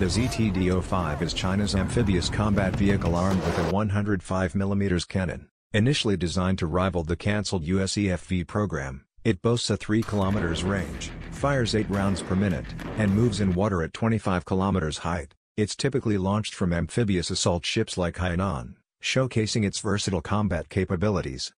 The ZTD-05 is China's amphibious combat vehicle armed with a 105mm cannon. Initially designed to rival the cancelled US EFV program, it boasts a 3 km range, fires 8 rounds per minute, and moves in water at 25 km height. It's typically launched from amphibious assault ships like Hainan, showcasing its versatile combat capabilities.